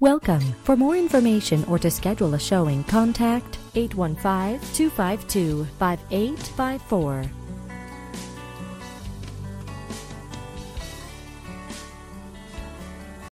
Welcome. For more information or to schedule a showing, contact 815 252 5854.